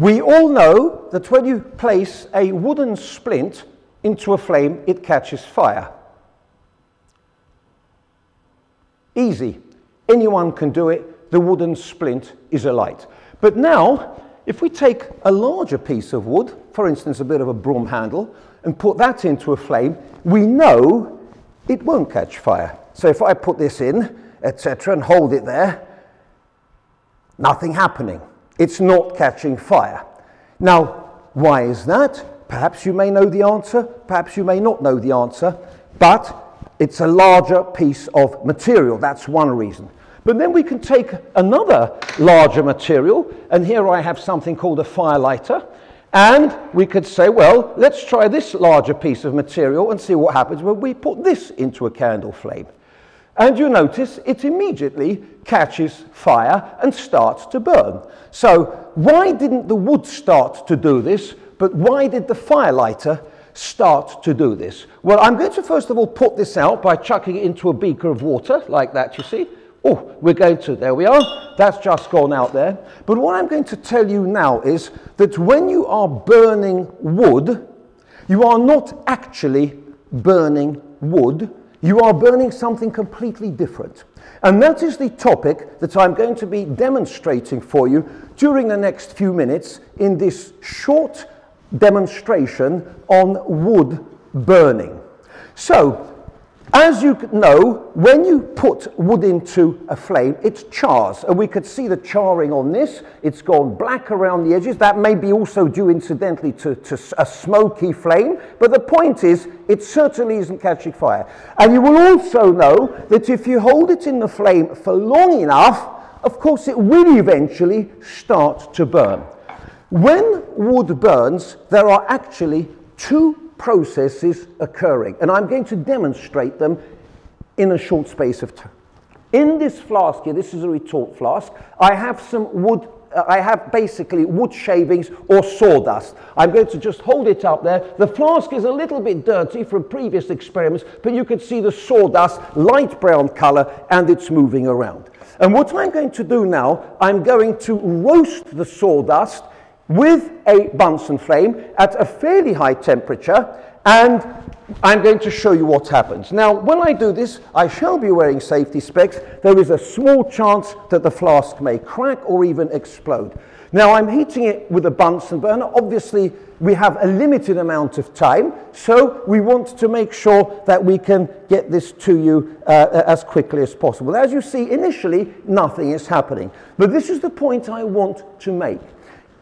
We all know that when you place a wooden splint into a flame, it catches fire. Easy. Anyone can do it. The wooden splint is alight. But now, if we take a larger piece of wood, for instance, a bit of a broom handle, and put that into a flame, we know it won't catch fire. So if I put this in, etc., and hold it there, nothing happening. It's not catching fire. Now, why is that? Perhaps you may know the answer, perhaps you may not know the answer, but it's a larger piece of material. That's one reason. But then we can take another larger material, and here I have something called a firelighter, and we could say, well, let's try this larger piece of material and see what happens when we put this into a candle flame. And you notice it immediately catches fire and starts to burn. So why didn't the wood start to do this, but why did the firelighter start to do this? Well, I'm going to first of all put this out by chucking it into a beaker of water, like that, you see. Oh, we're going to, there we are. That's just gone out there. But what I'm going to tell you now is that when you are burning wood, you are not actually burning wood, you are burning something completely different. And that is the topic that I'm going to be demonstrating for you during the next few minutes in this short demonstration on wood burning. So, as you know, when you put wood into a flame, it chars. And we could see the charring on this. It's gone black around the edges. That may be also due, incidentally, to, to a smoky flame. But the point is, it certainly isn't catching fire. And you will also know that if you hold it in the flame for long enough, of course, it will eventually start to burn. When wood burns, there are actually two processes occurring. And I'm going to demonstrate them in a short space of time. In this flask here, this is a retort flask, I have some wood uh, I have basically wood shavings or sawdust. I'm going to just hold it up there. The flask is a little bit dirty from previous experiments, but you can see the sawdust, light brown color, and it's moving around. And what I'm going to do now, I'm going to roast the sawdust with a Bunsen flame at a fairly high temperature and I'm going to show you what happens. Now, when I do this, I shall be wearing safety specs. There is a small chance that the flask may crack or even explode. Now, I'm heating it with a Bunsen burner. Obviously, we have a limited amount of time, so we want to make sure that we can get this to you uh, as quickly as possible. As you see, initially, nothing is happening. But this is the point I want to make.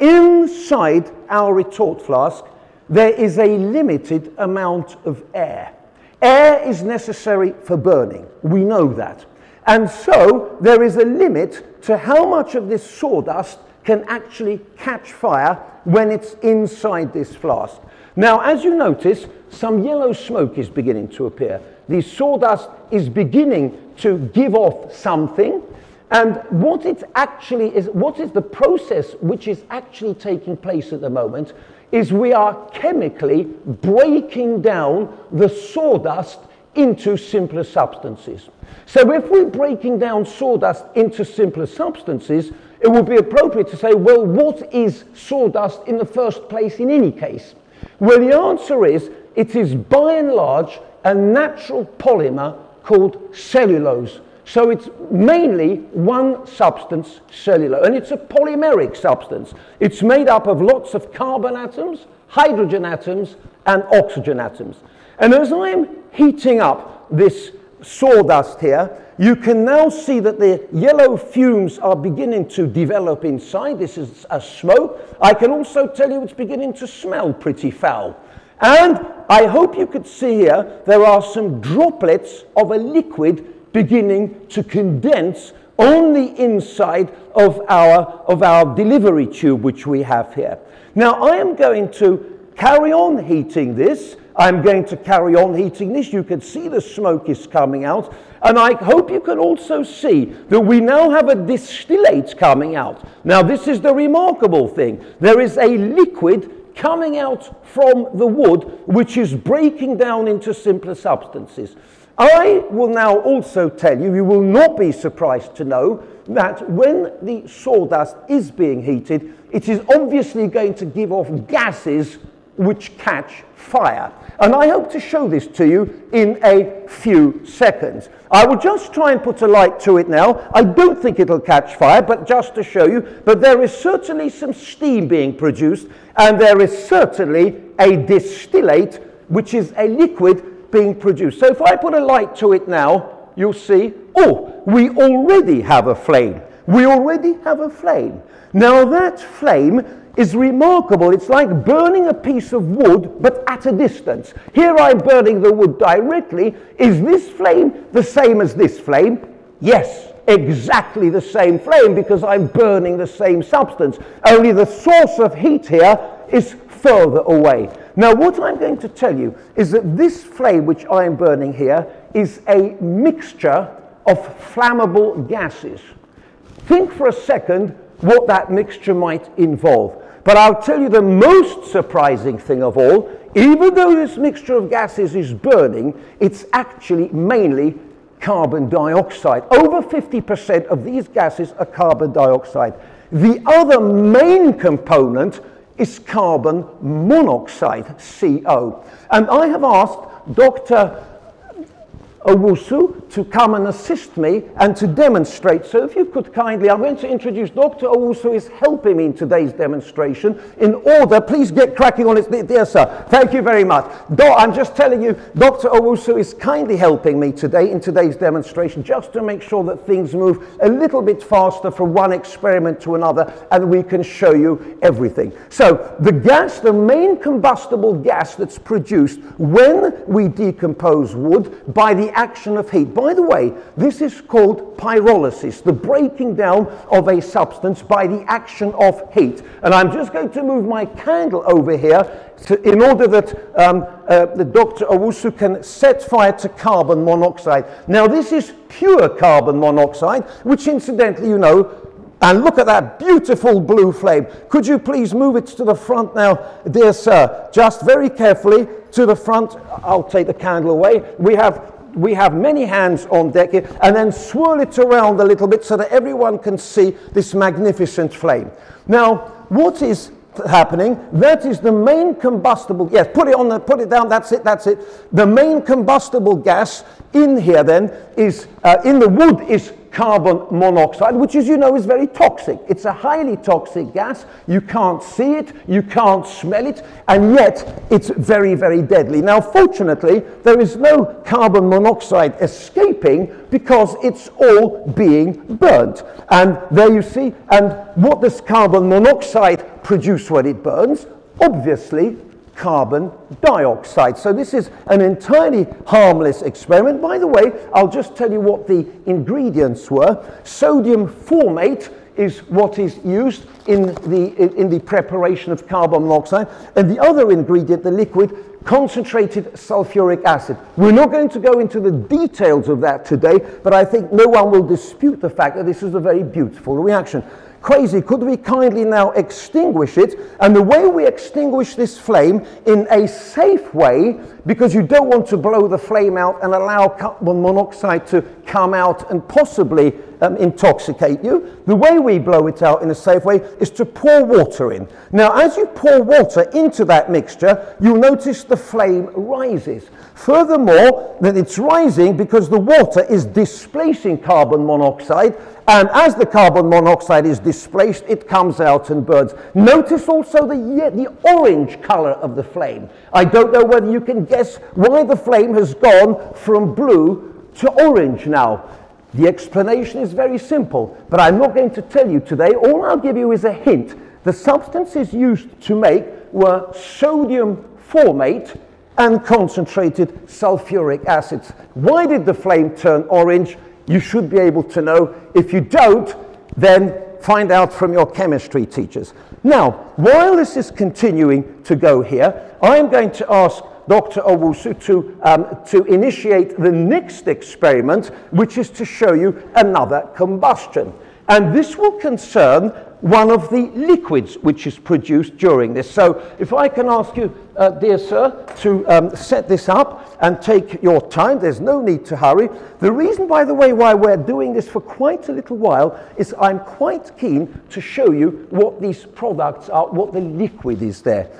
Inside our retort flask, there is a limited amount of air. Air is necessary for burning. We know that. And so there is a limit to how much of this sawdust can actually catch fire when it's inside this flask. Now, as you notice, some yellow smoke is beginning to appear. The sawdust is beginning to give off something, and what it actually is, what is the process which is actually taking place at the moment, is we are chemically breaking down the sawdust into simpler substances. So if we're breaking down sawdust into simpler substances, it would be appropriate to say, well, what is sawdust in the first place in any case? Well, the answer is it is by and large a natural polymer called cellulose. So it's mainly one substance, cellulose, and it's a polymeric substance. It's made up of lots of carbon atoms, hydrogen atoms, and oxygen atoms. And as I'm heating up this sawdust here, you can now see that the yellow fumes are beginning to develop inside. This is a smoke. I can also tell you it's beginning to smell pretty foul. And I hope you could see here there are some droplets of a liquid beginning to condense on the inside of our, of our delivery tube, which we have here. Now, I am going to carry on heating this. I'm going to carry on heating this. You can see the smoke is coming out. And I hope you can also see that we now have a distillate coming out. Now, this is the remarkable thing. There is a liquid coming out from the wood, which is breaking down into simpler substances. I will now also tell you, you will not be surprised to know that when the sawdust is being heated, it is obviously going to give off gases which catch fire. And I hope to show this to you in a few seconds. I will just try and put a light to it now. I don't think it'll catch fire, but just to show you. But there is certainly some steam being produced, and there is certainly a distillate, which is a liquid being produced. So if I put a light to it now, you'll see, oh, we already have a flame. We already have a flame. Now that flame is remarkable. It's like burning a piece of wood, but at a distance. Here I'm burning the wood directly. Is this flame the same as this flame? Yes, exactly the same flame because I'm burning the same substance. Only the source of heat here is further away. Now, what I'm going to tell you is that this flame which I am burning here is a mixture of flammable gases. Think for a second what that mixture might involve. But I'll tell you the most surprising thing of all, even though this mixture of gases is burning, it's actually mainly carbon dioxide. Over 50% of these gases are carbon dioxide. The other main component is carbon monoxide, CO. And I have asked Dr. Owusu to come and assist me and to demonstrate. So if you could kindly, I'm going to introduce Dr. Owusu is helping me in today's demonstration. In order, please get cracking on it. Dear sir, thank you very much. Do, I'm just telling you, Dr. Owusu is kindly helping me today in today's demonstration just to make sure that things move a little bit faster from one experiment to another and we can show you everything. So the gas, the main combustible gas that's produced when we decompose wood by the action of heat. By the way, this is called pyrolysis, the breaking down of a substance by the action of heat. And I'm just going to move my candle over here to, in order that um, uh, the Dr. Owusu can set fire to carbon monoxide. Now, this is pure carbon monoxide, which incidentally, you know, and look at that beautiful blue flame. Could you please move it to the front now, dear sir? Just very carefully to the front. I'll take the candle away. We have we have many hands on deck here, and then swirl it around a little bit so that everyone can see this magnificent flame. Now, what is happening? That is the main combustible, yes, put it on, the, put it down, that's it, that's it. The main combustible gas in here then is, uh, in the wood is carbon monoxide, which as you know is very toxic. It's a highly toxic gas. You can't see it, you can't smell it, and yet it's very, very deadly. Now, fortunately, there is no carbon monoxide escaping because it's all being burnt. And there you see, and what does carbon monoxide produce when it burns? Obviously, carbon dioxide. So this is an entirely harmless experiment. By the way, I'll just tell you what the ingredients were. Sodium formate is what is used in the, in the preparation of carbon monoxide. And the other ingredient, the liquid, concentrated sulfuric acid. We're not going to go into the details of that today, but I think no one will dispute the fact that this is a very beautiful reaction Kwesi. Could we kindly now extinguish it? And the way we extinguish this flame in a safe way, because you don't want to blow the flame out and allow carbon monoxide to come out and possibly um, intoxicate you. The way we blow it out in a safe way is to pour water in. Now, as you pour water into that mixture, you'll notice the flame rises. Furthermore, that it's rising because the water is displacing carbon monoxide and as the carbon monoxide is displaced, it comes out and burns. Notice also the, the orange color of the flame. I don't know whether you can guess why the flame has gone from blue to orange now. The explanation is very simple, but I'm not going to tell you today. All I'll give you is a hint. The substances used to make were sodium formate and concentrated sulfuric acids. Why did the flame turn orange? you should be able to know. If you don't, then find out from your chemistry teachers. Now, while this is continuing to go here, I'm going to ask Dr. Owusu to, um, to initiate the next experiment, which is to show you another combustion. And this will concern one of the liquids which is produced during this. So if I can ask you, uh, dear sir, to um, set this up and take your time, there's no need to hurry. The reason, by the way, why we're doing this for quite a little while is I'm quite keen to show you what these products are, what the liquid is there.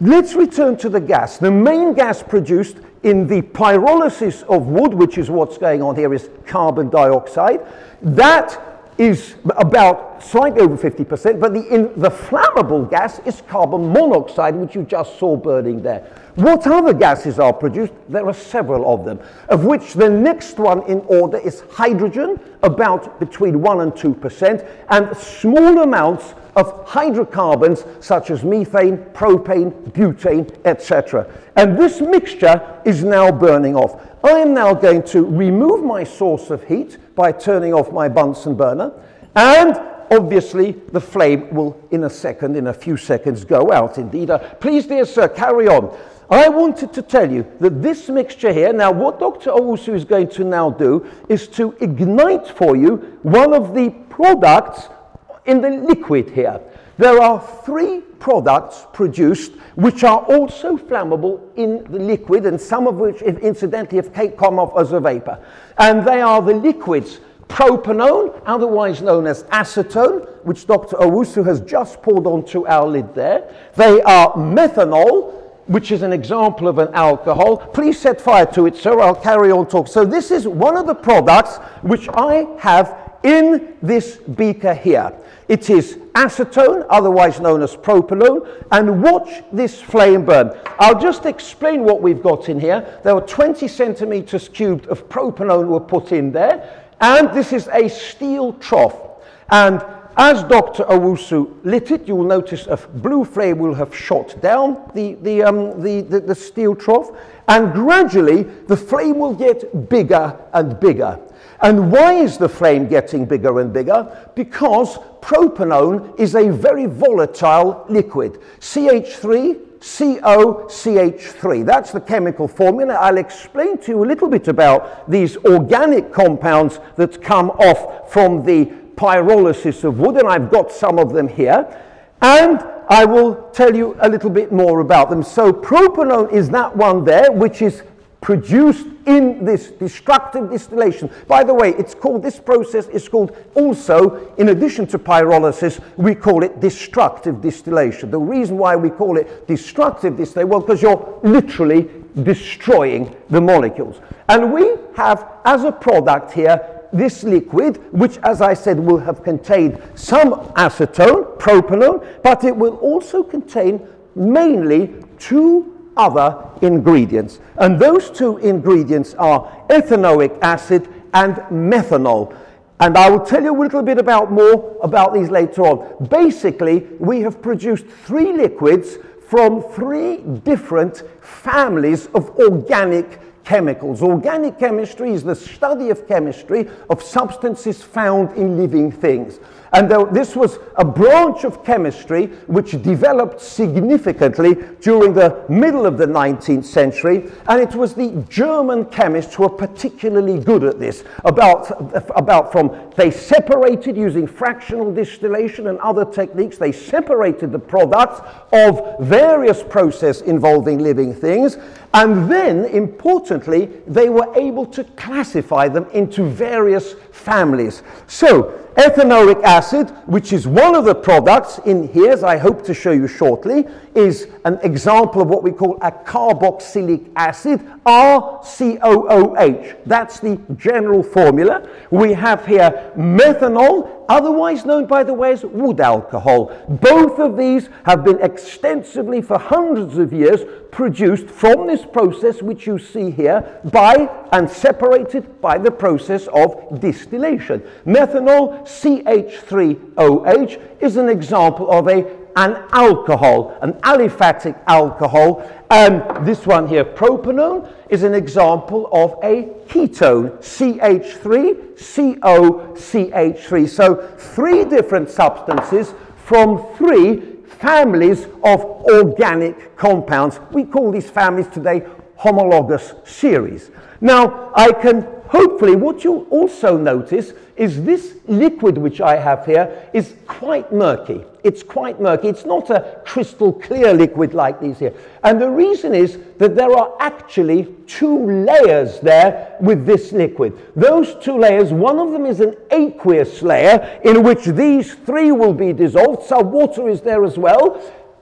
Let's return to the gas. The main gas produced in the pyrolysis of wood, which is what's going on here, is carbon dioxide. That is about slightly over 50%, but the, in, the flammable gas is carbon monoxide, which you just saw burning there. What other gases are produced? There are several of them, of which the next one in order is hydrogen, about between 1 and 2%, and small amounts of hydrocarbons such as methane, propane, butane, etc. And this mixture is now burning off. I am now going to remove my source of heat by turning off my Bunsen burner and obviously the flame will in a second, in a few seconds go out indeed. Uh, please dear sir, carry on. I wanted to tell you that this mixture here, now what Dr. Owusu is going to now do is to ignite for you one of the products in the liquid here. There are three products produced which are also flammable in the liquid and some of which incidentally have come off as a vapor. And they are the liquids propanone, otherwise known as acetone, which Dr. Owusu has just poured onto our lid there. They are methanol, which is an example of an alcohol. Please set fire to it, sir. I'll carry on talking. So this is one of the products which I have in this beaker here. It is acetone, otherwise known as propanone, and watch this flame burn. I'll just explain what we've got in here. There were 20 centimeters cubed of propanone were put in there, and this is a steel trough. And as Dr. Owusu lit it, you will notice a blue flame will have shot down the, the, um, the, the, the steel trough, and gradually the flame will get bigger and bigger. And why is the flame getting bigger and bigger? Because propanone is a very volatile liquid. CH3, CO, CH3. That's the chemical formula. I'll explain to you a little bit about these organic compounds that come off from the pyrolysis of wood, and I've got some of them here. And I will tell you a little bit more about them. So propanone is that one there, which is produced in this destructive distillation. By the way, it's called, this process is called also, in addition to pyrolysis, we call it destructive distillation. The reason why we call it destructive distillation, well, because you're literally destroying the molecules. And we have, as a product here, this liquid, which, as I said, will have contained some acetone, propanone, but it will also contain mainly two other ingredients. And those two ingredients are ethanoic acid and methanol. And I will tell you a little bit about more about these later on. Basically, we have produced three liquids from three different families of organic chemicals. Organic chemistry is the study of chemistry of substances found in living things. And this was a branch of chemistry which developed significantly during the middle of the 19th century. And it was the German chemists who were particularly good at this. About, about from, they separated using fractional distillation and other techniques, they separated the products of various processes involving living things. And then, importantly, they were able to classify them into various families. So, ethanoic acid, which is one of the products in here, as I hope to show you shortly, is an example of what we call a carboxylic acid, RCOOH. That's the general formula. We have here methanol, otherwise known, by the way, as wood alcohol. Both of these have been extensively, for hundreds of years, produced from this process which you see here by and separated by the process of distillation. Methanol, CH3OH, is an example of a an alcohol, an aliphatic alcohol. And this one here, propanone, is an example of a ketone, CH3, CO, CH3. So three different substances from three families of organic compounds. We call these families today homologous series. Now, I can hopefully what you'll also notice is this liquid which I have here is quite murky. It's quite murky. It's not a crystal clear liquid like these here. And the reason is that there are actually two layers there with this liquid. Those two layers, one of them is an aqueous layer in which these three will be dissolved. Some water is there as well.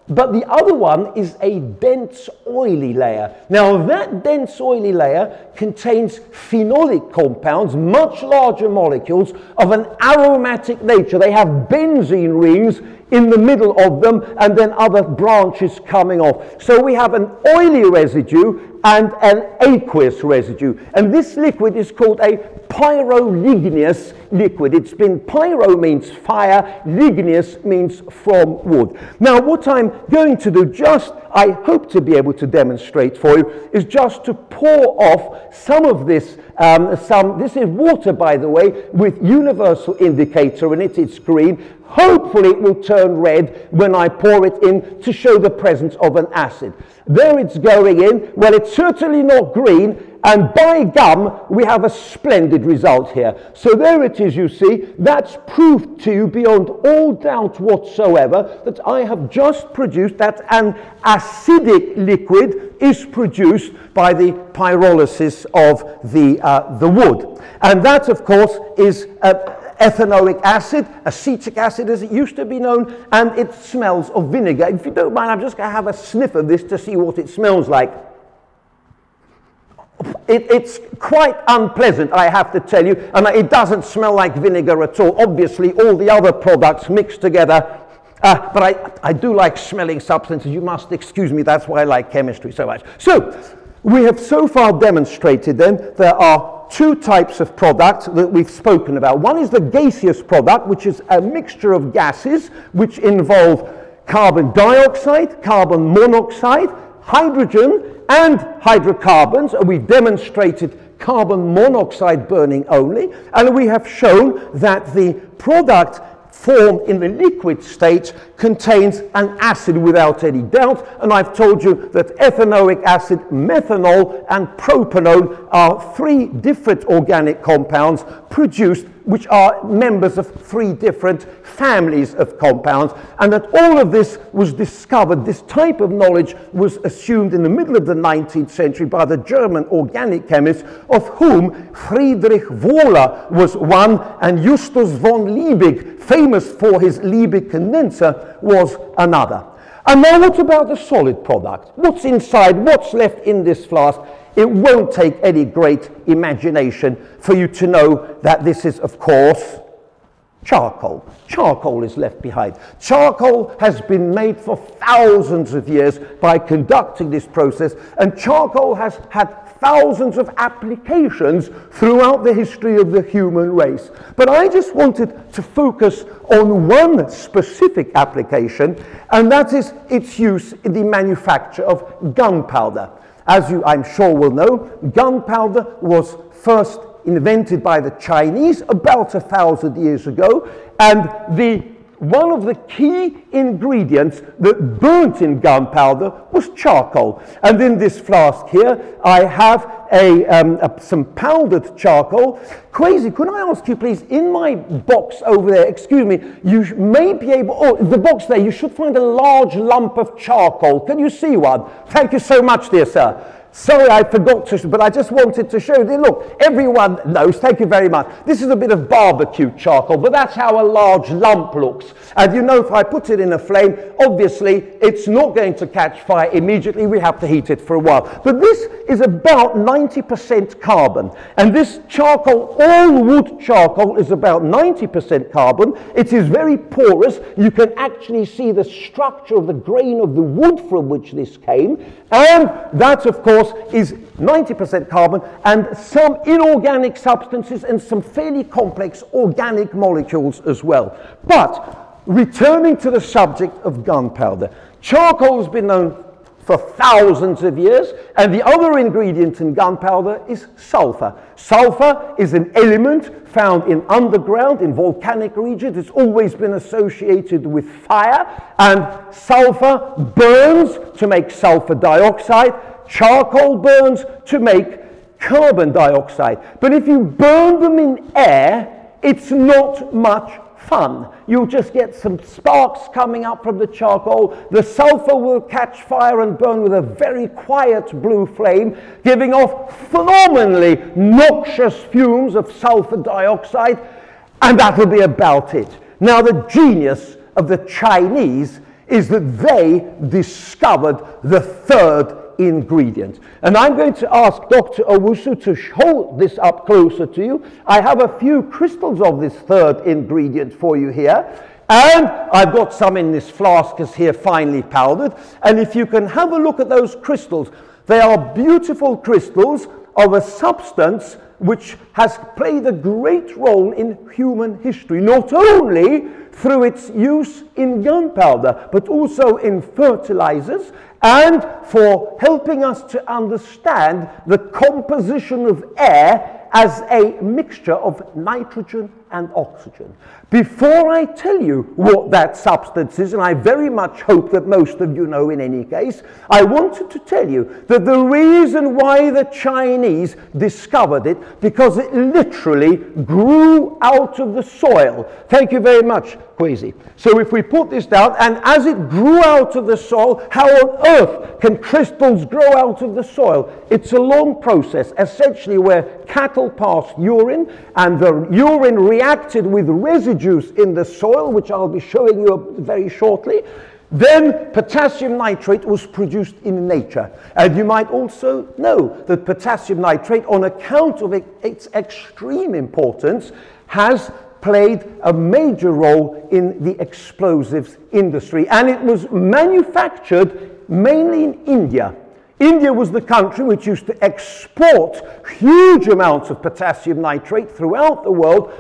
But the other one is a dense oily layer. Now that dense oily layer contains phenolic compounds, much larger molecules of an aromatic nature. They have benzene rings in the middle of them and then other branches coming off. So we have an oily residue and an aqueous residue. And this liquid is called a pyroligneous liquid. It's been pyro means fire, ligneous means from wood. Now, what I'm going to do, just I hope to be able to demonstrate for you, is just to pour off some of this. Um, some this is water, by the way, with universal indicator in it. It's green. Hopefully, it will turn red when I pour it in to show the presence of an acid. There it's going in. Well, it's certainly not green. And by gum, we have a splendid result here. So there it is, you see. That's proof to you beyond all doubt whatsoever that I have just produced that an acidic liquid is produced by the pyrolysis of the, uh, the wood. And that, of course, is uh, ethanoic acid, acetic acid as it used to be known, and it smells of vinegar. If you don't mind, I'm just going to have a sniff of this to see what it smells like. It, it's quite unpleasant, I have to tell you, and it doesn't smell like vinegar at all. Obviously, all the other products mixed together uh, but I, I do like smelling substances. You must excuse me. That's why I like chemistry so much. So, we have so far demonstrated then there are two types of product that we've spoken about. One is the gaseous product, which is a mixture of gases which involve carbon dioxide, carbon monoxide, hydrogen, and hydrocarbons. and We've demonstrated carbon monoxide burning only, and we have shown that the product formed in the liquid state contains an acid without any doubt. And I've told you that ethanoic acid, methanol, and propanone are three different organic compounds produced which are members of three different families of compounds, and that all of this was discovered, this type of knowledge was assumed in the middle of the 19th century by the German organic chemists, of whom Friedrich Wohler was one, and Justus von Liebig, famous for his Liebig condenser, was another. And now what about the solid product? What's inside? What's left in this flask? It won't take any great imagination for you to know that this is, of course, charcoal. Charcoal is left behind. Charcoal has been made for thousands of years by conducting this process, and charcoal has had thousands of applications throughout the history of the human race. But I just wanted to focus on one specific application, and that is its use in the manufacture of gunpowder. As you, I'm sure, will know, gunpowder was first invented by the Chinese about a thousand years ago, and the one of the key ingredients that burnt in gunpowder was charcoal. And in this flask here, I have a, um, a, some powdered charcoal. Kwesi, could I ask you please, in my box over there, excuse me, you may be able, oh, the box there, you should find a large lump of charcoal. Can you see one? Thank you so much, dear sir. Sorry, I forgot to, but I just wanted to show you. Look, everyone knows, thank you very much. This is a bit of barbecue charcoal, but that's how a large lump looks. And you know, if I put it in a flame, obviously it's not going to catch fire immediately. We have to heat it for a while. But this is about 90% carbon. And this charcoal, all wood charcoal, is about 90% carbon. It is very porous. You can actually see the structure of the grain of the wood from which this came. And that, of course, is 90% carbon and some inorganic substances and some fairly complex organic molecules as well. But returning to the subject of gunpowder, charcoal has been known for thousands of years, and the other ingredient in gunpowder is sulfur. Sulfur is an element found in underground, in volcanic regions. It's always been associated with fire, and sulfur burns to make sulfur dioxide. Charcoal burns to make carbon dioxide. But if you burn them in air, it's not much fun. You'll just get some sparks coming up from the charcoal. The sulfur will catch fire and burn with a very quiet blue flame, giving off phenomenally noxious fumes of sulfur dioxide, and that will be about it. Now, the genius of the Chinese is that they discovered the third ingredient. And I'm going to ask Dr. Owusu to hold this up closer to you. I have a few crystals of this third ingredient for you here. And I've got some in this flask as here finely powdered. And if you can have a look at those crystals, they are beautiful crystals of a substance which has played a great role in human history, not only through its use in gunpowder, but also in fertilizers and for helping us to understand the composition of air as a mixture of nitrogen and oxygen. Before I tell you what that substance is, and I very much hope that most of you know in any case, I wanted to tell you that the reason why the Chinese discovered it, because it literally grew out of the soil. Thank you very much, Kwesi. So if we put this down, and as it grew out of the soil, how on earth can crystals grow out of the soil? It's a long process, essentially where cattle pass urine, and the urine reacted with residues in the soil, which I'll be showing you very shortly. Then potassium nitrate was produced in nature. And you might also know that potassium nitrate, on account of its extreme importance, has played a major role in the explosives industry. And it was manufactured mainly in India. India was the country which used to export huge amounts of potassium nitrate throughout the world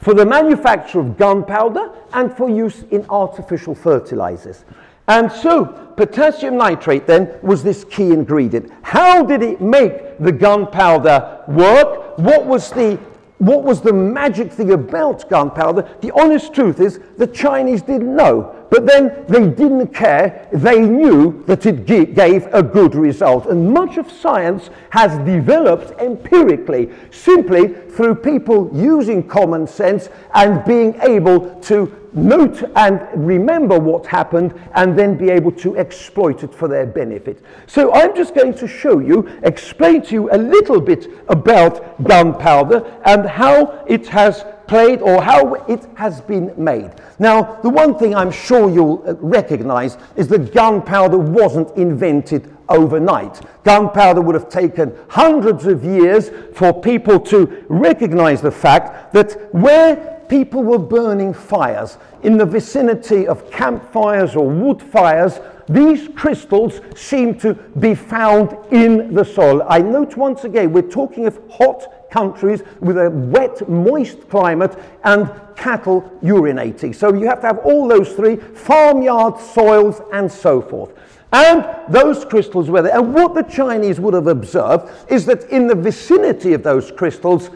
for the manufacture of gunpowder and for use in artificial fertilizers. And so potassium nitrate then was this key ingredient. How did it make the gunpowder work? What was the what was the magic thing about gunpowder? The honest truth is the Chinese didn't know. But then they didn't care. They knew that it gave a good result. And much of science has developed empirically, simply through people using common sense and being able to note and remember what happened and then be able to exploit it for their benefit. So I'm just going to show you, explain to you a little bit about gunpowder and how it has played or how it has been made. Now, the one thing I'm sure you'll uh, recognize is that gunpowder wasn't invented overnight. Gunpowder would have taken hundreds of years for people to recognize the fact that where people were burning fires in the vicinity of campfires or wood fires, these crystals seem to be found in the soil. I note once again, we're talking of hot countries with a wet, moist climate and cattle urinating. So you have to have all those three farmyard soils and so forth. And those crystals were there. And what the Chinese would have observed is that in the vicinity of those crystals,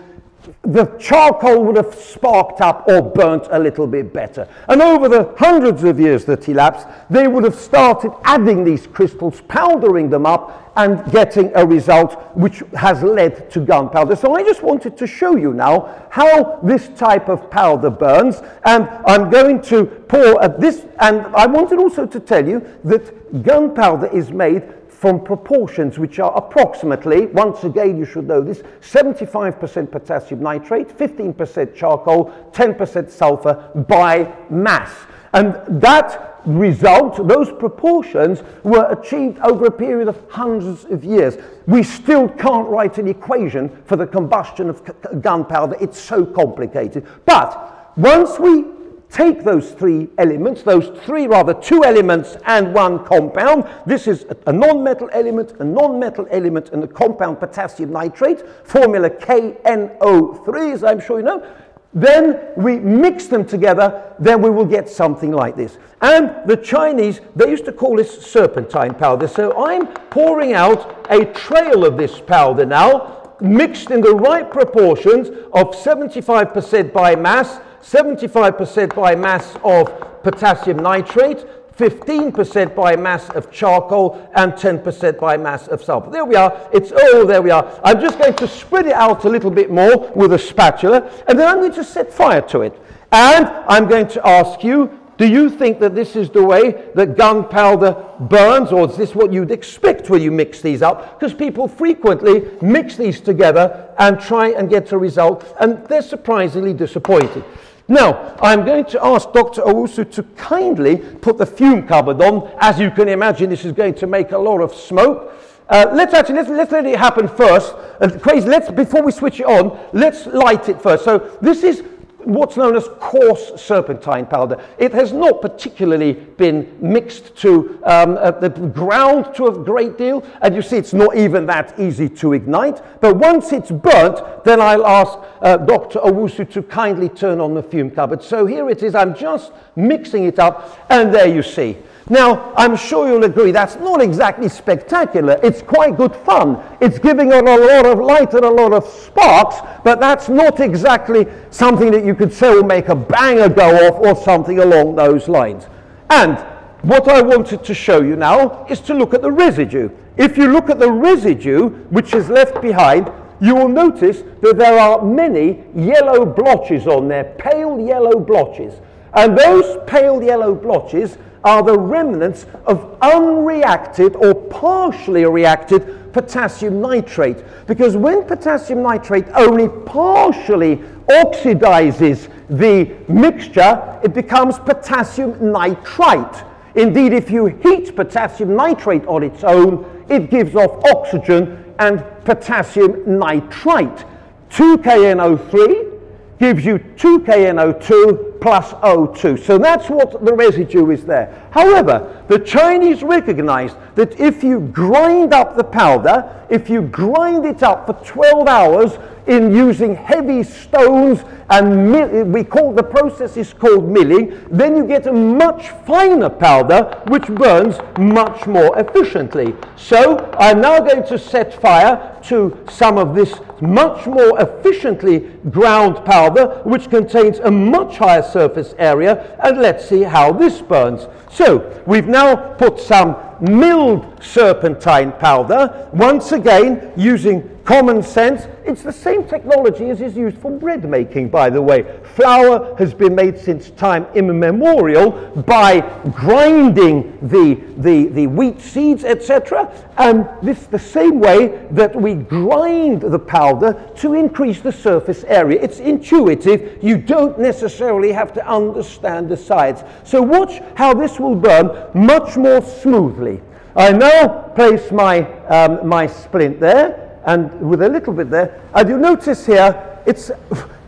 the charcoal would have sparked up or burnt a little bit better. And over the hundreds of years that elapsed, they would have started adding these crystals, powdering them up, and getting a result which has led to gunpowder. So I just wanted to show you now how this type of powder burns. And I'm going to pour at this, and I wanted also to tell you that gunpowder is made from proportions which are approximately, once again you should know this, 75% potassium nitrate, 15% charcoal, 10% sulfur by mass. And that result, those proportions, were achieved over a period of hundreds of years. We still can't write an equation for the combustion of gunpowder. It's so complicated. But once we take those three elements, those three, rather two elements and one compound. This is a non-metal element, a non-metal element, and a compound potassium nitrate, formula KNO3, as I'm sure you know. Then we mix them together, then we will get something like this. And the Chinese, they used to call this serpentine powder. So I'm pouring out a trail of this powder now, mixed in the right proportions of 75% by mass, 75% by mass of potassium nitrate, 15% by mass of charcoal, and 10% by mass of sulfur. There we are. It's all there we are. I'm just going to spread it out a little bit more with a spatula, and then I'm going to set fire to it. And I'm going to ask you, do you think that this is the way that gunpowder burns, or is this what you'd expect when you mix these up? Because people frequently mix these together and try and get a result, and they're surprisingly disappointed. Now, I'm going to ask Dr. Owusu to kindly put the fume cupboard on. As you can imagine, this is going to make a lot of smoke. Uh, let's actually, let's, let's let it happen first. And Kwesi, let's, before we switch it on, let's light it first. So this is what's known as coarse serpentine powder. It has not particularly been mixed to um, uh, the ground to a great deal, and you see it's not even that easy to ignite. But once it's burnt, then I'll ask uh, Dr. Owusu to kindly turn on the fume cupboard. So here it is, I'm just mixing it up, and there you see. Now, I'm sure you'll agree that's not exactly spectacular. It's quite good fun. It's giving it a lot of light and a lot of sparks, but that's not exactly something that you could say will make a banger go off or something along those lines. And what I wanted to show you now is to look at the residue. If you look at the residue which is left behind, you will notice that there are many yellow blotches on there, pale yellow blotches. And those pale yellow blotches are the remnants of unreacted or partially reacted potassium nitrate. Because when potassium nitrate only partially oxidizes the mixture, it becomes potassium nitrite. Indeed, if you heat potassium nitrate on its own, it gives off oxygen and potassium nitrite. 2KNO3 gives you 2KNO2 plus O2. So that's what the residue is there. However, the Chinese recognized that if you grind up the powder, if you grind it up for 12 hours in using heavy stones and we call the process is called milling, then you get a much finer powder which burns much more efficiently. So I'm now going to set fire to some of this much more efficiently ground powder which contains a much higher surface area and let's see how this burns. So we've now put some milled serpentine powder, once again using common sense. It's the same technology as is used for bread making, by the way. Flour has been made since time immemorial by grinding the, the, the wheat seeds, etc. And this is the same way that we grind the powder to increase the surface area. It's intuitive. You don't necessarily have to understand the science. So watch how this will burn much more smoothly. I now place my, um, my splint there and with a little bit there. And you notice here, it's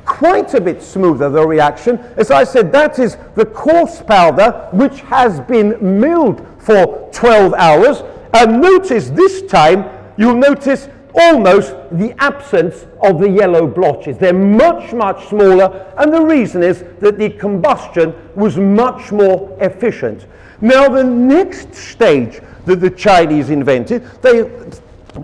quite a bit smoother, the reaction. As I said, that is the coarse powder which has been milled for 12 hours. And notice this time, you'll notice almost the absence of the yellow blotches. They're much, much smaller, and the reason is that the combustion was much more efficient. Now, the next stage that the Chinese invented. They,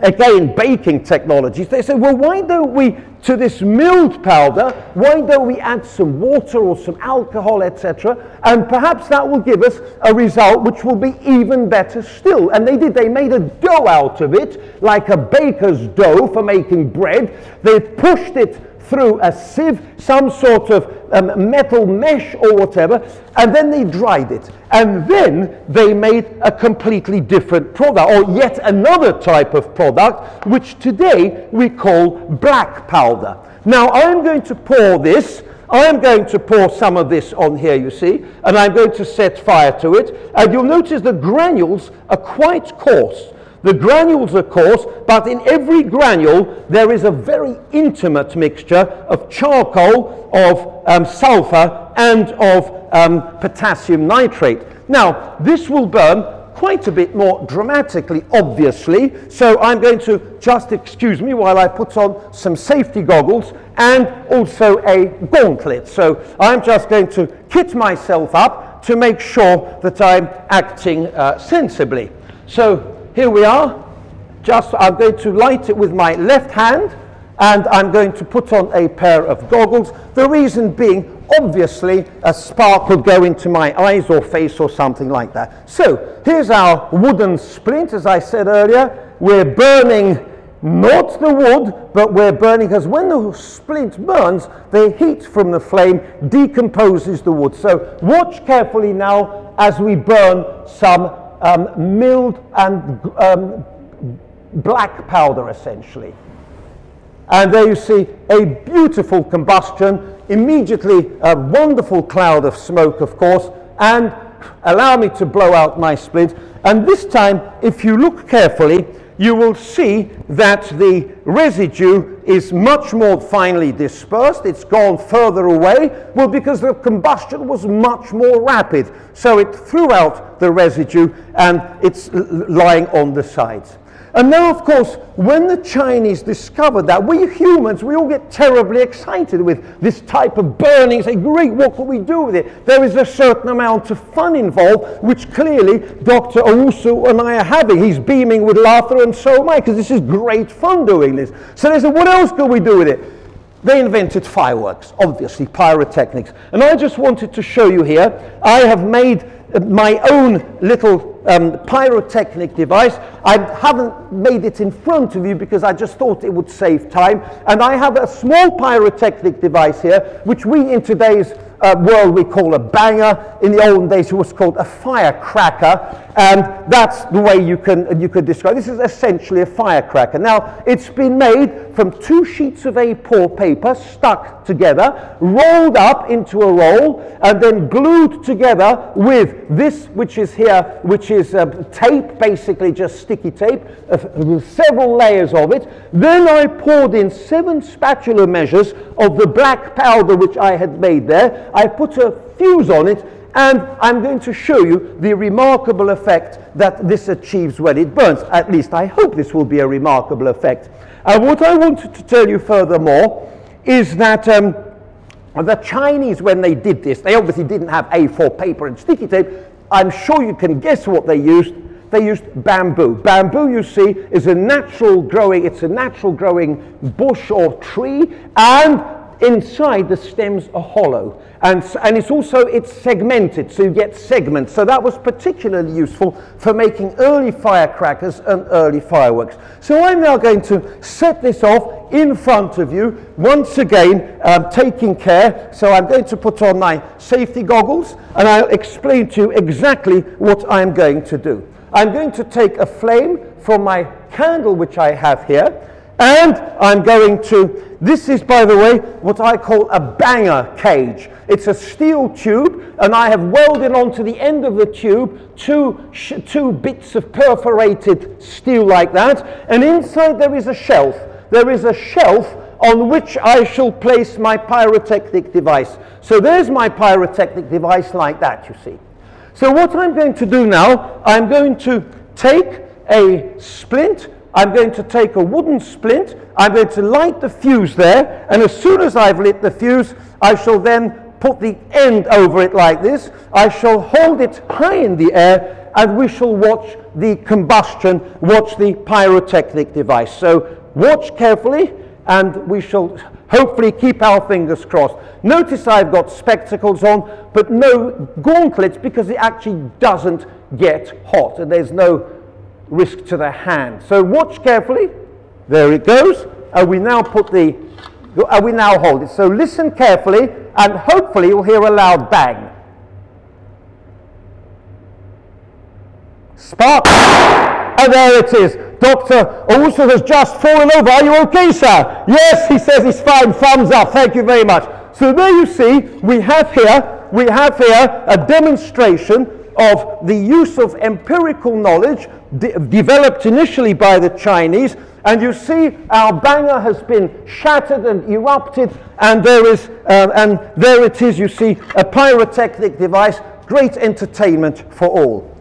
again, baking technologies. They say, well, why don't we, to this milled powder, why don't we add some water or some alcohol, etc., and perhaps that will give us a result which will be even better still. And they did. They made a dough out of it, like a baker's dough for making bread. They pushed it through a sieve, some sort of um, metal mesh or whatever, and then they dried it. And then they made a completely different product, or yet another type of product, which today we call black powder. Now I'm going to pour this. I'm going to pour some of this on here, you see, and I'm going to set fire to it. And you'll notice the granules are quite coarse. The granules are coarse, but in every granule there is a very intimate mixture of charcoal, of um, sulfur, and of um, potassium nitrate. Now, this will burn quite a bit more dramatically, obviously, so I'm going to just excuse me while I put on some safety goggles and also a gauntlet. So I'm just going to kit myself up to make sure that I'm acting uh, sensibly. So here we are. Just I'm going to light it with my left hand and I'm going to put on a pair of goggles. The reason being, obviously a spark would go into my eyes or face or something like that. So here's our wooden splint, as I said earlier. We're burning not the wood, but we're burning because when the splint burns, the heat from the flame decomposes the wood. So watch carefully now as we burn some um, milled and um, black powder essentially. And there you see a beautiful combustion, immediately a wonderful cloud of smoke, of course, and allow me to blow out my splint. And this time, if you look carefully, you will see that the residue is much more finely dispersed. It's gone further away. Well, because the combustion was much more rapid. So it threw out the residue and it's lying on the sides. And now, of course, when the Chinese discovered that, we humans, we all get terribly excited with this type of burning, say, great, what can we do with it? There is a certain amount of fun involved, which clearly Dr. Owusu and I are having. He's beaming with laughter, and so am I, because this is great fun doing this. So they said, what else can we do with it? They invented fireworks, obviously, pyrotechnics. And I just wanted to show you here, I have made my own little um, pyrotechnic device. I haven't made it in front of you because I just thought it would save time. And I have a small pyrotechnic device here, which we in today's uh, world we call a banger. In the olden days, it was called a firecracker. And that's the way you can, you could describe This is essentially a firecracker. Now, it's been made from two sheets of A4 paper stuck together, rolled up into a roll, and then glued together with this, which is here, which is uh, tape, basically just sticky tape, uh, with several layers of it. Then I poured in seven spatula measures of the black powder which I had made there. I put a fuse on it and I'm going to show you the remarkable effect that this achieves when it burns. At least I hope this will be a remarkable effect. And what I wanted to tell you furthermore is that um, the Chinese, when they did this, they obviously didn't have A4 paper and sticky tape. I'm sure you can guess what they used. They used bamboo. Bamboo, you see, is a natural growing, it's a natural growing bush or tree, and inside the stems are hollow. And, and it's also, it's segmented, so you get segments. So that was particularly useful for making early firecrackers and early fireworks. So I'm now going to set this off in front of you, once again, um, taking care. So I'm going to put on my safety goggles, and I'll explain to you exactly what I'm going to do. I'm going to take a flame from my candle, which I have here, and I'm going to, this is by the way, what I call a banger cage. It's a steel tube and I have welded onto the end of the tube two, two bits of perforated steel like that. And inside there is a shelf. There is a shelf on which I shall place my pyrotechnic device. So there's my pyrotechnic device like that, you see. So what I'm going to do now, I'm going to take a splint I'm going to take a wooden splint, I'm going to light the fuse there, and as soon as I've lit the fuse, I shall then put the end over it like this. I shall hold it high in the air, and we shall watch the combustion, watch the pyrotechnic device. So watch carefully, and we shall hopefully keep our fingers crossed. Notice I've got spectacles on, but no gauntlets because it actually doesn't get hot, and there's no risk to the hand. So watch carefully. There it goes. And we now put the, and we now hold it. So listen carefully and hopefully you'll hear a loud bang. Spark. And there it is. Dr. Owusu has just fallen over. Are you okay, sir? Yes, he says he's fine. Thumbs up. Thank you very much. So there you see, we have here, we have here a demonstration of the use of empirical knowledge de developed initially by the Chinese. And you see our banger has been shattered and erupted, and there is, uh, and there it is, you see, a pyrotechnic device, great entertainment for all.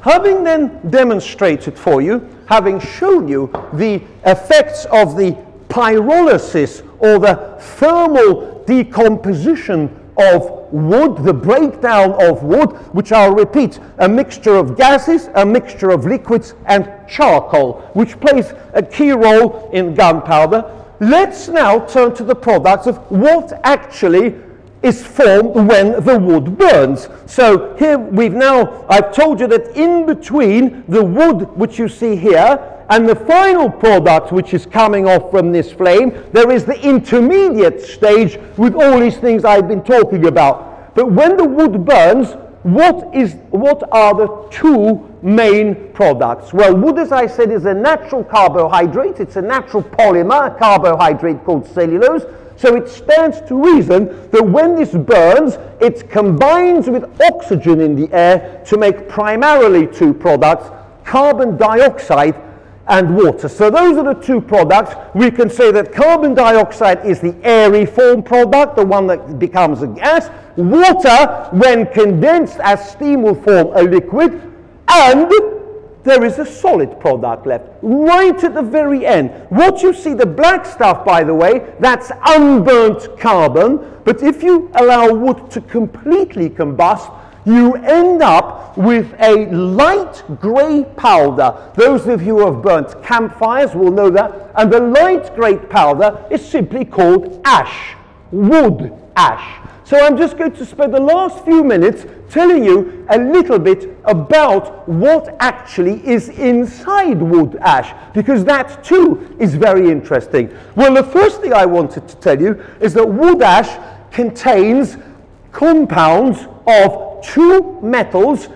Having then demonstrated for you, having shown you the effects of the pyrolysis or the thermal decomposition of wood, the breakdown of wood, which I'll repeat, a mixture of gases, a mixture of liquids, and charcoal, which plays a key role in gunpowder. Let's now turn to the products of what actually is formed when the wood burns. So here we've now, I've told you that in between the wood which you see here and the final product which is coming off from this flame, there is the intermediate stage with all these things I've been talking about. But when the wood burns, what, is, what are the two main products? Well, wood, as I said, is a natural carbohydrate. It's a natural polymer, carbohydrate called cellulose. So it stands to reason that when this burns, it combines with oxygen in the air to make primarily two products, carbon dioxide and water. So those are the two products. We can say that carbon dioxide is the airy form product, the one that becomes a gas. Water, when condensed as steam, will form a liquid. And there is a solid product left right at the very end. What you see, the black stuff, by the way, that's unburnt carbon. But if you allow wood to completely combust, you end up with a light grey powder. Those of you who have burnt campfires will know that. And the light grey powder is simply called ash, wood ash. So I'm just going to spend the last few minutes telling you a little bit about what actually is inside wood ash, because that too is very interesting. Well, the first thing I wanted to tell you is that wood ash contains compounds of two metals,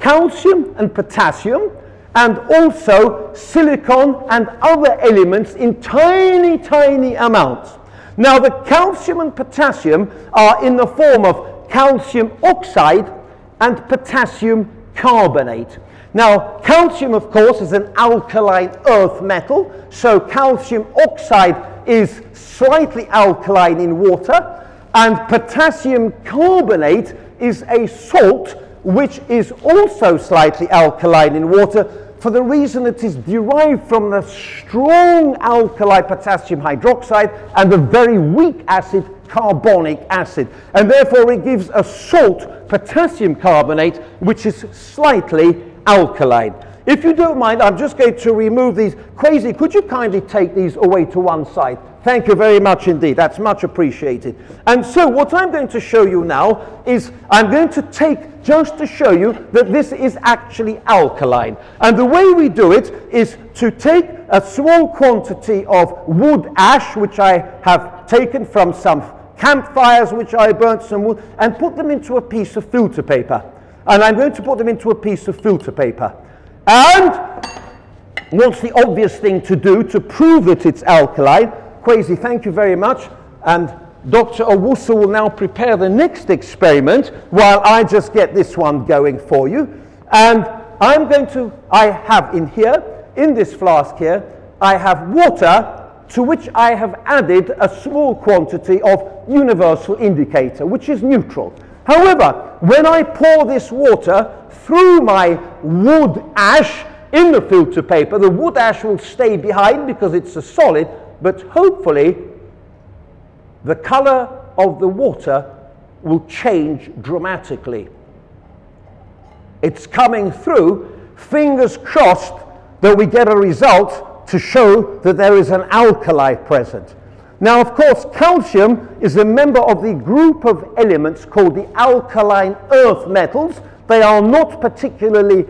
calcium and potassium, and also silicon and other elements in tiny, tiny amounts. Now, the calcium and potassium are in the form of calcium oxide and potassium carbonate. Now, calcium, of course, is an alkaline earth metal, so calcium oxide is slightly alkaline in water, and potassium carbonate is a salt which is also slightly alkaline in water for the reason it is derived from the strong alkali potassium hydroxide and the very weak acid carbonic acid. And therefore it gives a salt potassium carbonate which is slightly alkaline. If you don't mind, I'm just going to remove these. Kwesi, could you kindly take these away to one side? Thank you very much indeed. That's much appreciated. And so what I'm going to show you now is I'm going to take just to show you that this is actually alkaline. And the way we do it is to take a small quantity of wood ash, which I have taken from some campfires which I burnt some wood, and put them into a piece of filter paper. And I'm going to put them into a piece of filter paper. And what's the obvious thing to do to prove that it's alkaline? Kwesi, thank you very much. And Dr. Owusu will now prepare the next experiment while I just get this one going for you. And I'm going to, I have in here, in this flask here, I have water to which I have added a small quantity of universal indicator, which is neutral. However, when I pour this water through my wood ash in the filter paper, the wood ash will stay behind because it's a solid, but hopefully the color of the water will change dramatically. It's coming through, fingers crossed that we get a result to show that there is an alkali present. Now, of course, calcium is a member of the group of elements called the alkaline earth metals. They are not particularly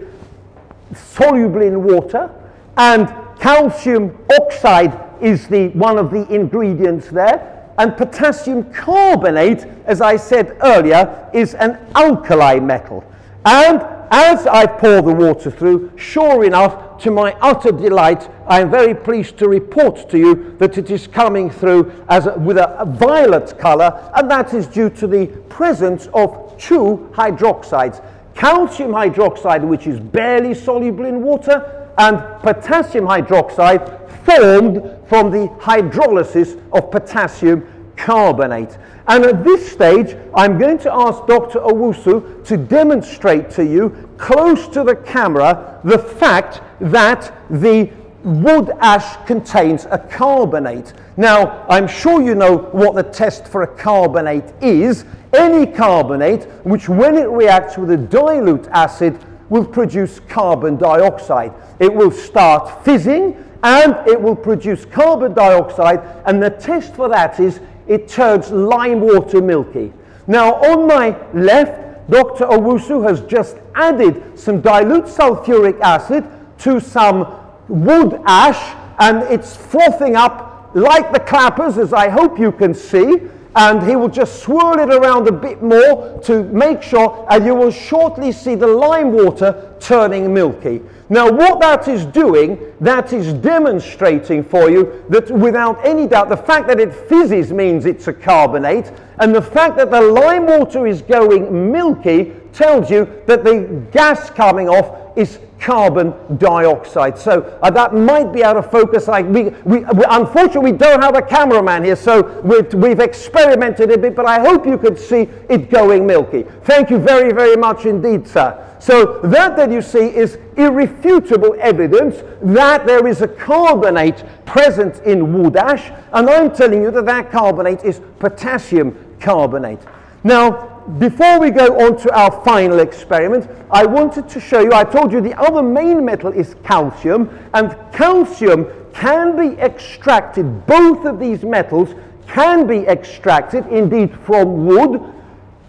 soluble in water, and calcium oxide is the, one of the ingredients there. And potassium carbonate, as I said earlier, is an alkali metal. And as I pour the water through, sure enough, to my utter delight, I am very pleased to report to you that it is coming through as a, with a, a violet color, and that is due to the presence of two hydroxides. Calcium hydroxide, which is barely soluble in water, and potassium hydroxide, formed from the hydrolysis of potassium carbonate. And at this stage, I'm going to ask Dr. Owusu to demonstrate to you, close to the camera, the fact that the wood ash contains a carbonate. Now, I'm sure you know what the test for a carbonate is. Any carbonate, which when it reacts with a dilute acid, will produce carbon dioxide. It will start fizzing and it will produce carbon dioxide and the test for that is it turns lime water milky. Now, on my left, Dr. Owusu has just added some dilute sulfuric acid to some wood ash, and it's frothing up like the clappers, as I hope you can see and he will just swirl it around a bit more to make sure, and you will shortly see the lime water turning milky. Now, what that is doing, that is demonstrating for you that without any doubt, the fact that it fizzes means it's a carbonate, and the fact that the lime water is going milky tells you that the gas coming off is carbon dioxide. So uh, that might be out of focus. Like we, we, we, unfortunately, we don't have a cameraman here, so we've experimented a bit, but I hope you could see it going milky. Thank you very, very much indeed, sir. So that that you see is irrefutable evidence that there is a carbonate present in wood ash, and I'm telling you that that carbonate is potassium carbonate. Now, before we go on to our final experiment, I wanted to show you, I told you the other main metal is calcium, and calcium can be extracted, both of these metals can be extracted, indeed, from wood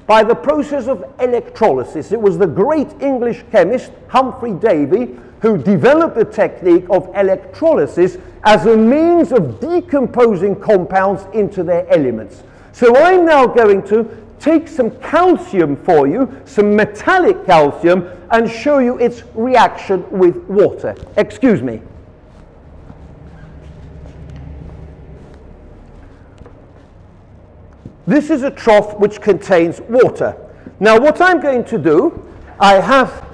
by the process of electrolysis. It was the great English chemist Humphry Davy who developed the technique of electrolysis as a means of decomposing compounds into their elements. So I'm now going to take some calcium for you, some metallic calcium, and show you its reaction with water. Excuse me. This is a trough which contains water. Now what I'm going to do, I have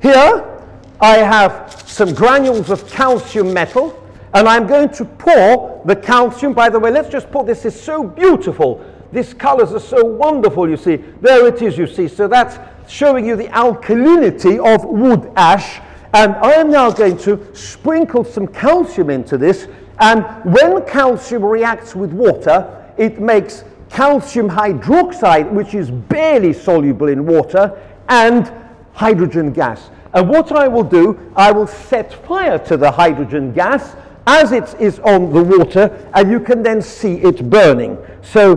here, I have some granules of calcium metal, and I'm going to pour the calcium. By the way, let's just pour this. is so beautiful. These colors are so wonderful, you see. There it is, you see. So that's showing you the alkalinity of wood ash. And I am now going to sprinkle some calcium into this. And when calcium reacts with water, it makes calcium hydroxide, which is barely soluble in water, and hydrogen gas. And what I will do, I will set fire to the hydrogen gas as it is on the water, and you can then see it burning. So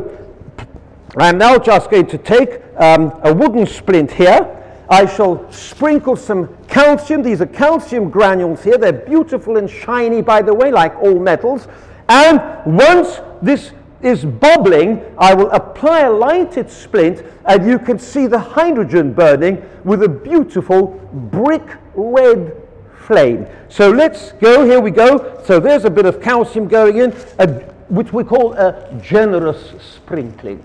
I'm now just going to take um, a wooden splint here. I shall sprinkle some calcium. These are calcium granules here. They're beautiful and shiny, by the way, like all metals. And once this is bubbling, I will apply a lighted splint and you can see the hydrogen burning with a beautiful brick red flame. So let's go, here we go. So there's a bit of calcium going in, a, which we call a generous sprinkling.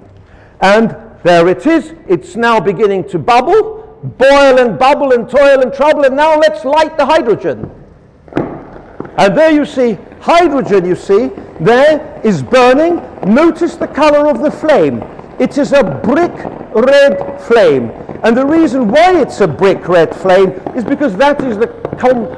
And there it is. It's now beginning to bubble, boil and bubble and toil and trouble. And now let's light the hydrogen. And there you see hydrogen, you see, there is burning. Notice the color of the flame. It is a brick red flame. And the reason why it's a brick red flame is because that is the,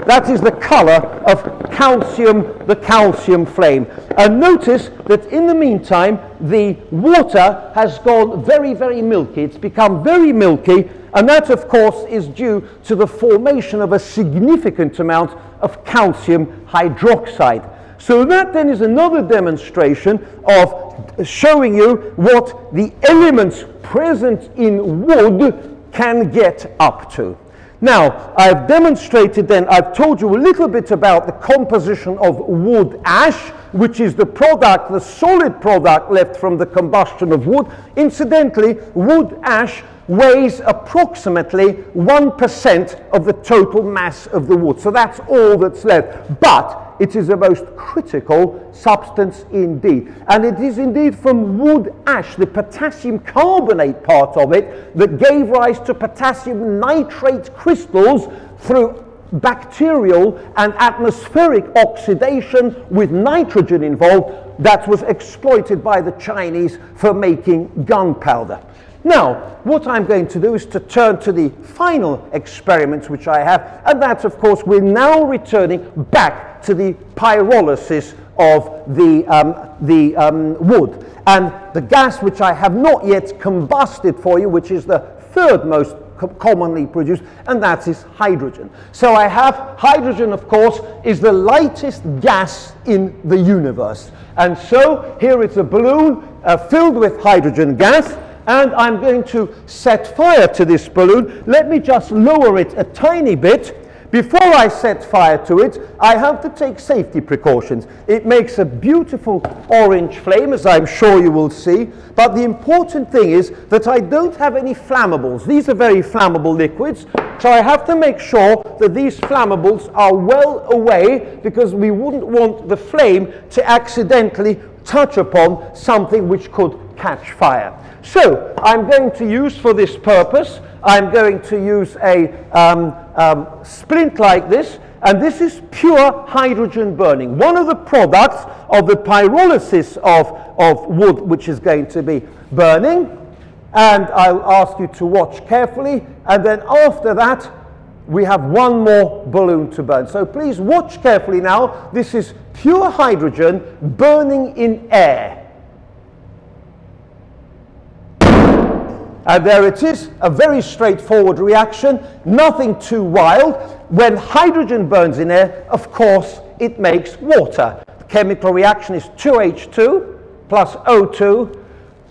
that is the color of calcium, the calcium flame. And notice that in the meantime, the water has gone very, very milky. It's become very milky. And that, of course, is due to the formation of a significant amount of calcium hydroxide. So that then is another demonstration of showing you what the elements present in wood can get up to. Now, I've demonstrated then, I've told you a little bit about the composition of wood ash, which is the product, the solid product left from the combustion of wood. Incidentally, wood ash weighs approximately 1% of the total mass of the wood. So that's all that's left. But it is a most critical substance indeed. And it is indeed from wood ash, the potassium carbonate part of it, that gave rise to potassium nitrate crystals through bacterial and atmospheric oxidation with nitrogen involved that was exploited by the Chinese for making gunpowder. Now, what I'm going to do is to turn to the final experiment which I have, and that's, of course, we're now returning back to the pyrolysis of the, um, the um, wood. And the gas which I have not yet combusted for you, which is the third most co commonly produced, and that is hydrogen. So I have hydrogen, of course, is the lightest gas in the universe. And so here it's a balloon uh, filled with hydrogen gas, and I'm going to set fire to this balloon. Let me just lower it a tiny bit. Before I set fire to it, I have to take safety precautions. It makes a beautiful orange flame, as I'm sure you will see, but the important thing is that I don't have any flammables. These are very flammable liquids, so I have to make sure that these flammables are well away because we wouldn't want the flame to accidentally touch upon something which could catch fire. So I'm going to use for this purpose, I'm going to use a um, um, splint like this, and this is pure hydrogen burning. One of the products of the pyrolysis of, of wood which is going to be burning, and I'll ask you to watch carefully, and then after that, we have one more balloon to burn. So please watch carefully now. This is pure hydrogen burning in air. And there it is, a very straightforward reaction, nothing too wild. When hydrogen burns in air, of course, it makes water. The chemical reaction is 2H2 plus O2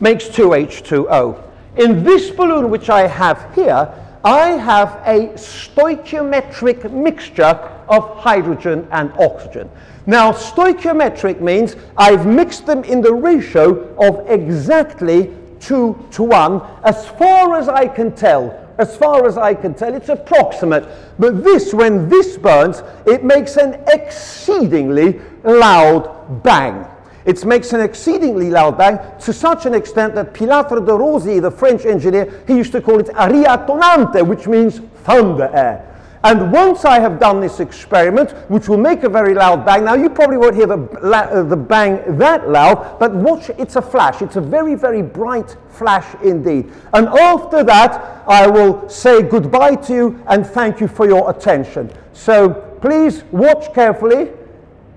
makes 2H2O. In this balloon which I have here, I have a stoichiometric mixture of hydrogen and oxygen. Now, stoichiometric means I've mixed them in the ratio of exactly 2 to 1. As far as I can tell, as far as I can tell, it's approximate. But this, when this burns, it makes an exceedingly loud bang. It makes an exceedingly loud bang to such an extent that Pilâtre de Rozier, the French engineer, he used to call it aria tonante, which means thunder air. And once I have done this experiment, which will make a very loud bang, now you probably won't hear the, uh, the bang that loud, but watch, it's a flash. It's a very, very bright flash indeed. And after that, I will say goodbye to you and thank you for your attention. So please watch carefully,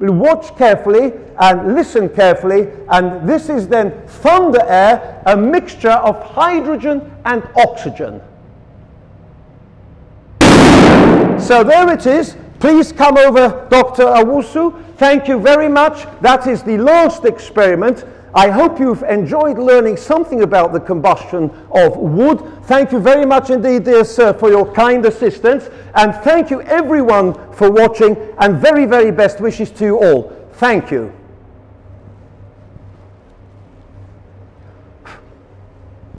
watch carefully and listen carefully. And this is then thunder air, a mixture of hydrogen and oxygen. So there it is. Please come over, Dr. Owusu. Thank you very much. That is the last experiment. I hope you've enjoyed learning something about the combustion of wood. Thank you very much indeed, dear sir, for your kind assistance. And thank you everyone for watching and very, very best wishes to you all. Thank you.